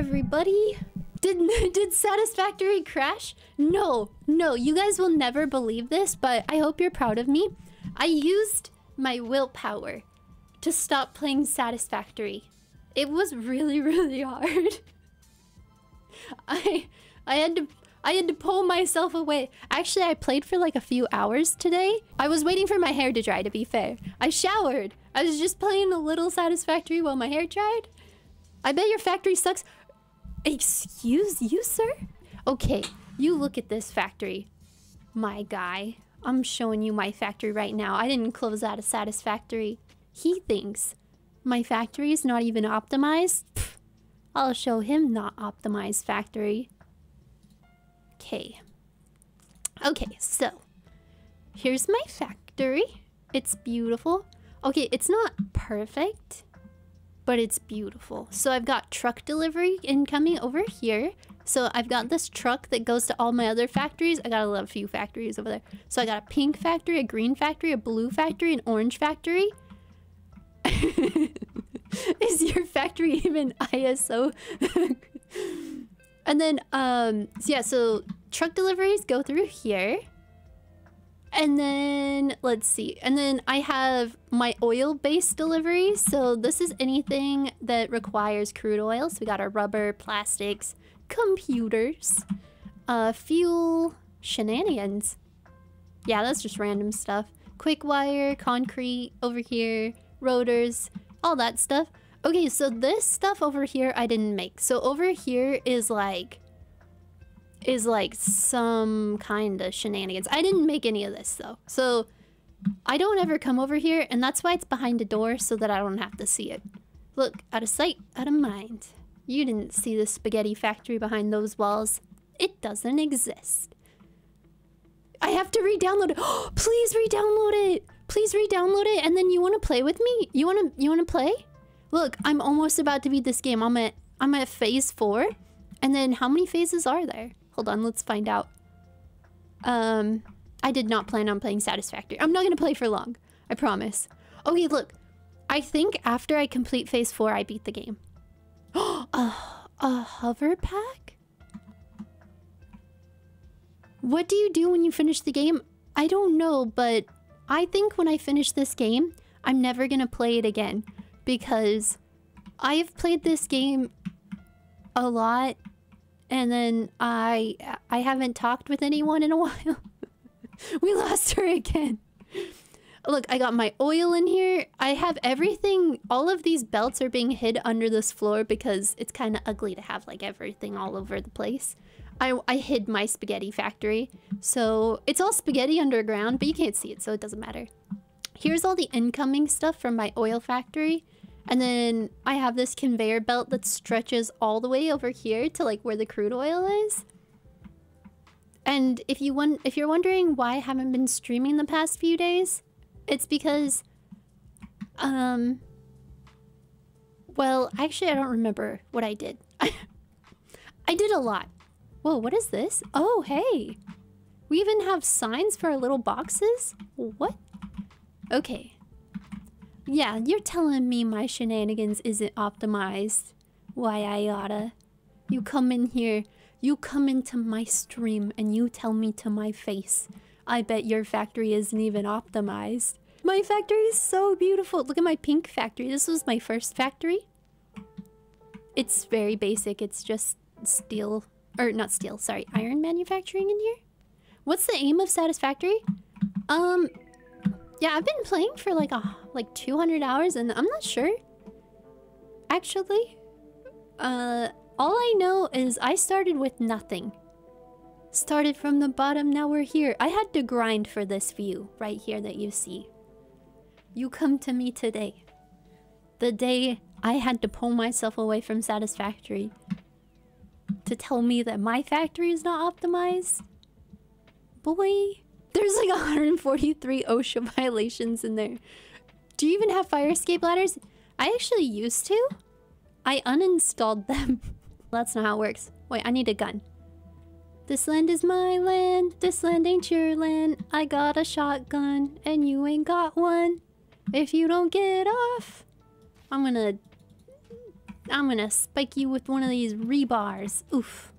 everybody. Did did Satisfactory crash? No, no. You guys will never believe this, but I hope you're proud of me. I used my willpower to stop playing Satisfactory. It was really, really hard. I I had to I had to pull myself away. Actually, I played for like a few hours today. I was waiting for my hair to dry, to be fair. I showered. I was just playing a little Satisfactory while my hair dried. I bet your factory sucks. Excuse you, sir? Okay, you look at this factory. My guy. I'm showing you my factory right now. I didn't close out a Satisfactory. He thinks my factory is not even optimized. Pfft, I'll show him not optimized factory. Okay. Okay, so here's my factory. It's beautiful. Okay, it's not perfect, but it's beautiful. So I've got truck delivery incoming over here. So I've got this truck that goes to all my other factories. I got a lot few factories over there. So I got a pink factory, a green factory, a blue factory, an orange factory. Is your factory even ISO? and then, um, so yeah, so truck deliveries go through here. And then, let's see. And then I have my oil-based deliveries. So this is anything that requires crude oil. So we got our rubber, plastics, computers, uh, fuel, shenanigans. Yeah, that's just random stuff. Quick wire, concrete over here, rotors, all that stuff. Okay, so this stuff over here I didn't make. So over here is like is like some kind of shenanigans. I didn't make any of this though. So I don't ever come over here and that's why it's behind a door so that I don't have to see it. Look, out of sight, out of mind. You didn't see the spaghetti factory behind those walls. It doesn't exist. I have to re-download it. Please re-download it. Please re-download it and then you want to play with me? You want to you want to play? Look, I'm almost about to beat this game. I'm at I'm at phase 4. And then how many phases are there? Hold on, let's find out. Um, I did not plan on playing Satisfactory. I'm not going to play for long. I promise. Okay, look. I think after I complete phase 4, I beat the game. a, a hover pack? What do you do when you finish the game? I don't know, but I think when I finish this game, I'm never going to play it again. Because I've played this game a lot and then I I haven't talked with anyone in a while. we lost her again. Look, I got my oil in here. I have everything. All of these belts are being hid under this floor because it's kind of ugly to have like everything all over the place. I, I hid my spaghetti factory. So it's all spaghetti underground, but you can't see it, so it doesn't matter. Here's all the incoming stuff from my oil factory. And then I have this conveyor belt that stretches all the way over here to like where the crude oil is. And if you want if you're wondering why I haven't been streaming the past few days, it's because um well, actually I don't remember what I did. I did a lot. Whoa, what is this? Oh, hey. We even have signs for our little boxes? What? Okay. Yeah, you're telling me my shenanigans isn't optimized. Why, I oughta. You come in here, you come into my stream, and you tell me to my face. I bet your factory isn't even optimized. My factory is so beautiful. Look at my pink factory. This was my first factory. It's very basic. It's just steel. Or not steel, sorry. Iron manufacturing in here. What's the aim of Satisfactory? Um, yeah, I've been playing for like a like 200 hours and I'm not sure. Actually, uh, all I know is I started with nothing. Started from the bottom, now we're here. I had to grind for this view right here that you see. You come to me today. The day I had to pull myself away from Satisfactory to tell me that my factory is not optimized. Boy, there's like 143 OSHA violations in there. Do you even have fire escape ladders? I actually used to. I uninstalled them. That's not how it works. Wait, I need a gun. This land is my land. This land ain't your land. I got a shotgun and you ain't got one. If you don't get off, I'm gonna... I'm gonna spike you with one of these rebars. Oof.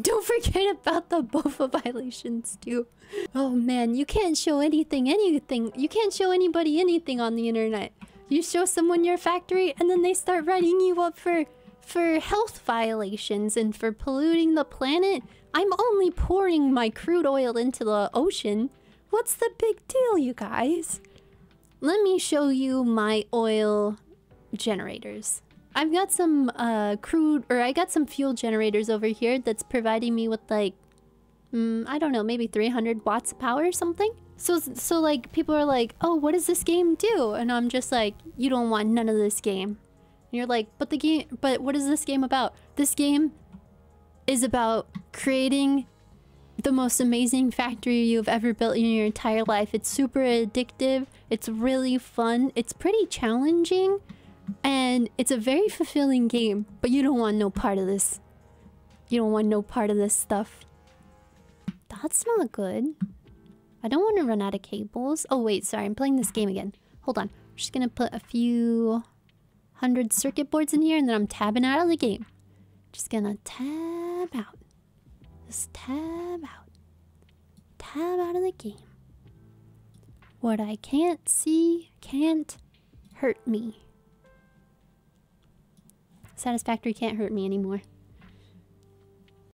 Don't forget about the BOFA violations too. Oh man, you can't show anything, anything. You can't show anybody anything on the internet. You show someone your factory and then they start writing you up for for health violations and for polluting the planet. I'm only pouring my crude oil into the ocean. What's the big deal, you guys? Let me show you my oil generators. I've got some uh, crude, or I got some fuel generators over here that's providing me with like, mm, I don't know, maybe 300 watts of power or something. So, so like people are like, oh, what does this game do? And I'm just like, you don't want none of this game. And you're like, but the game, but what is this game about? This game is about creating the most amazing factory you've ever built in your entire life. It's super addictive. It's really fun. It's pretty challenging. And it's a very fulfilling game. But you don't want no part of this. You don't want no part of this stuff. That's not good. I don't want to run out of cables. Oh, wait. Sorry. I'm playing this game again. Hold on. I'm just to put a few hundred circuit boards in here. And then I'm tabbing out of the game. Just to tab out. Just tab out. Tab out of the game. What I can't see can't hurt me. Satisfactory can't hurt me anymore.